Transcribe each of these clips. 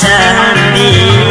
sandy.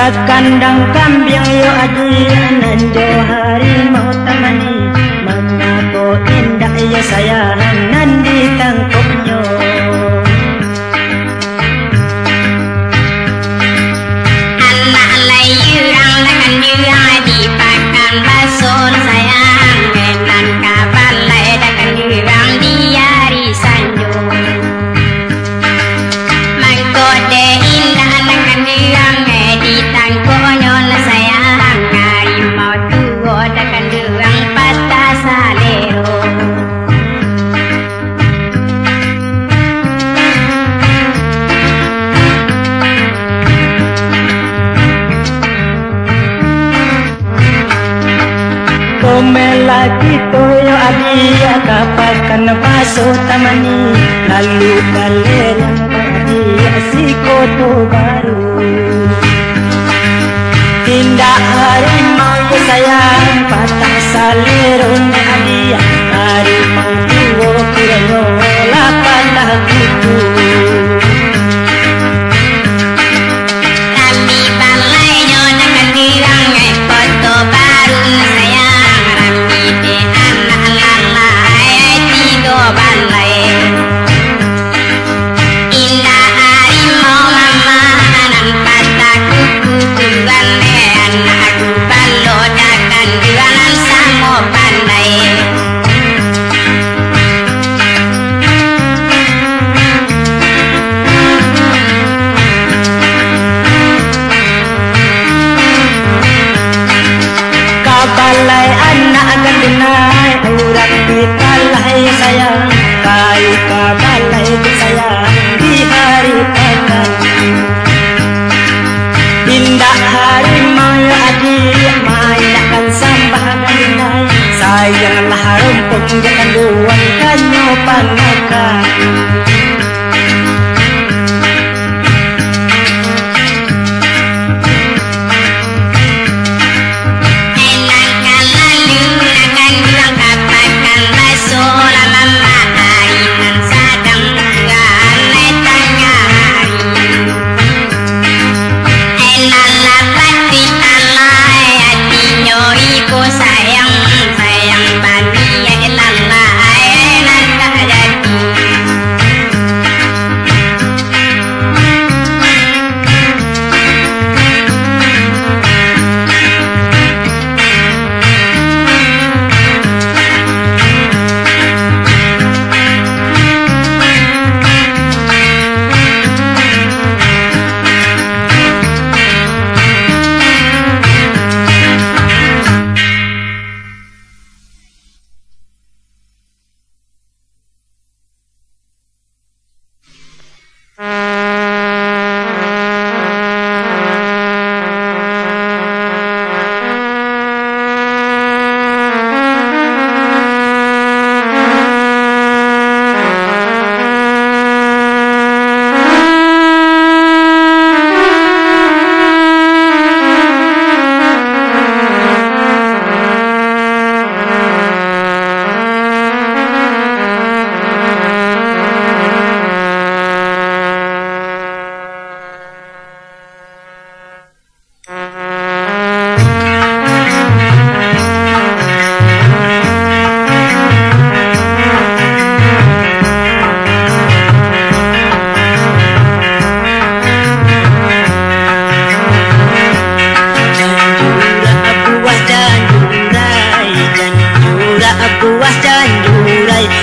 Sak kandang kambing yo ajian Nanjo harimau tamani. Mana indah ya sayang. dapatkan paso tamani. Lalu balera di asiko to baru. Tindak hari mau sayang patah salero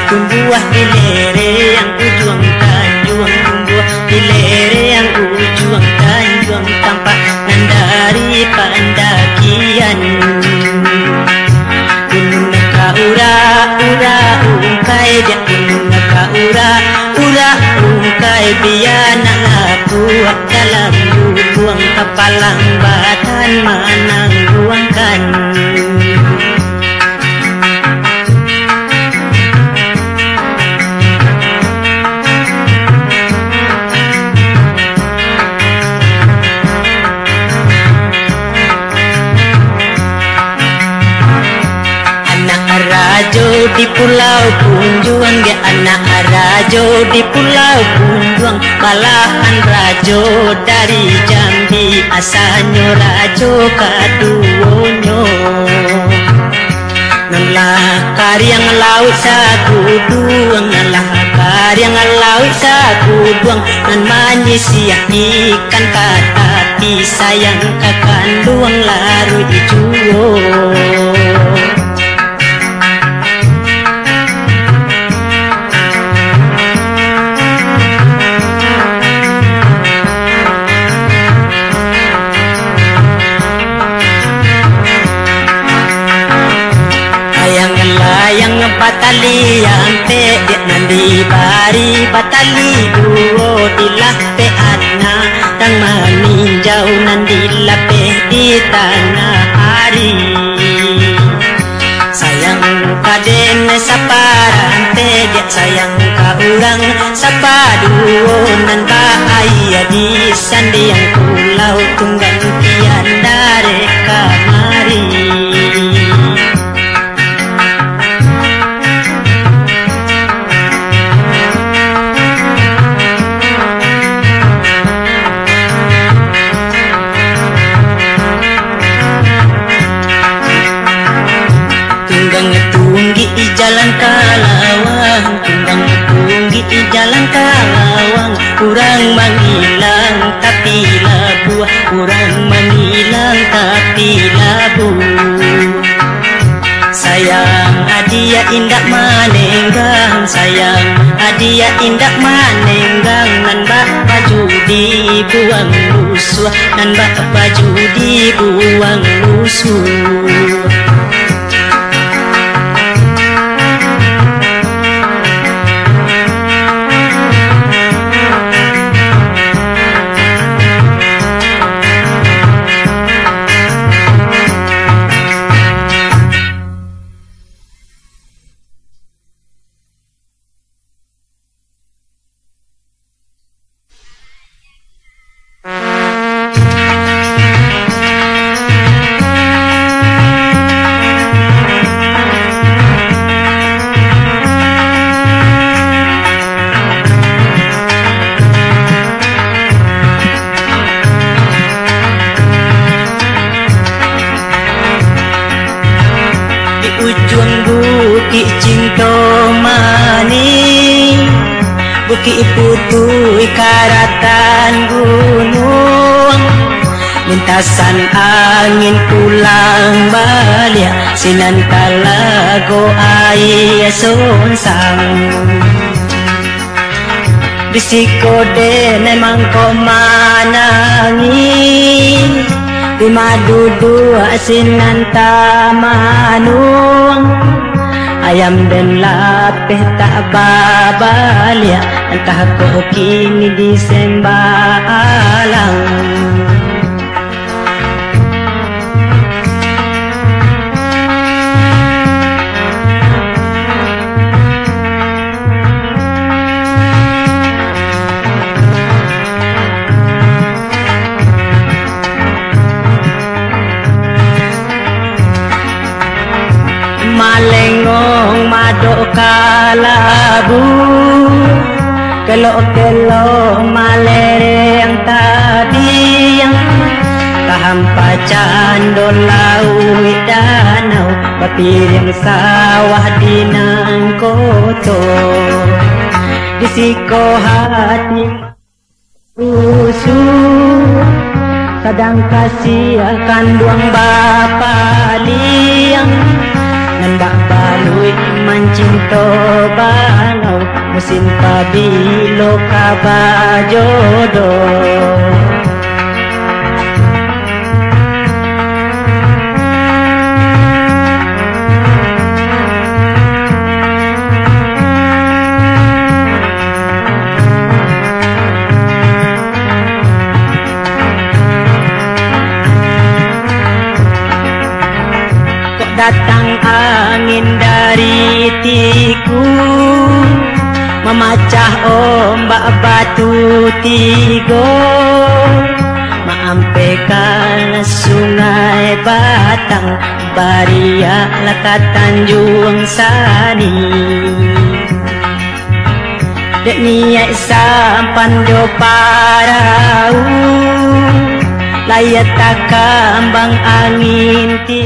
tumbuh di lere yang ujung tanjung tumbuh di lere yang ujung tanjung tampak mandari pandakian. Gunung kaura ura ungkai dia gunung kaura ura ungkai dia nak aku dalam buang kepalang batan manang buangkan. Punjuang dia ya anak Rajo di Pulau Punjuang Balahan Rajo. Dari Jambi asanyo Rajo kaduonyo Nanglah karyang laut satu duang Nanglah karyang laut satu duang Nan manisiyah ikan kata Tapi sayang kakan duang lari di batali yang dia nandi bari batali duo dilape anna tang tang maninjau nandi lape di tanah hari sayang kaden saparante dia sayang ka urang sapaduo nan ba ayadi sandi yang pulau tunggang tunggang tunggi di jalan kalawang. Tunggang tunggi di jalan kalawang. Kurang menghilang tapi labu. Kurang menghilang tapi labu. Sayang adia indak manenggang. Sayang adia indak manenggang. Nan baju dibuang musuh nan baju dibuang musuh Putui karatan gunung. Lintasan angin pulang balik. Sinan talago air sonsang Bisiko de memang kau manangi Di madudu asinan tamanung Ayam dan lapeh tak babalia Entah kau kini disembalang madok kalabu kelo kelo malereng tadi yang tahampa cando laut danau bapiring sawah dinang koto disiko hati usul kadang kasih akan duang bapa liang Nanda baluy man cinto banaw Musin pabilo kabayo doon tigo Maampekan sungai batang Baria lakat Tanjung Sani Dek niat sampan jo parau ayat tak kambang angin ti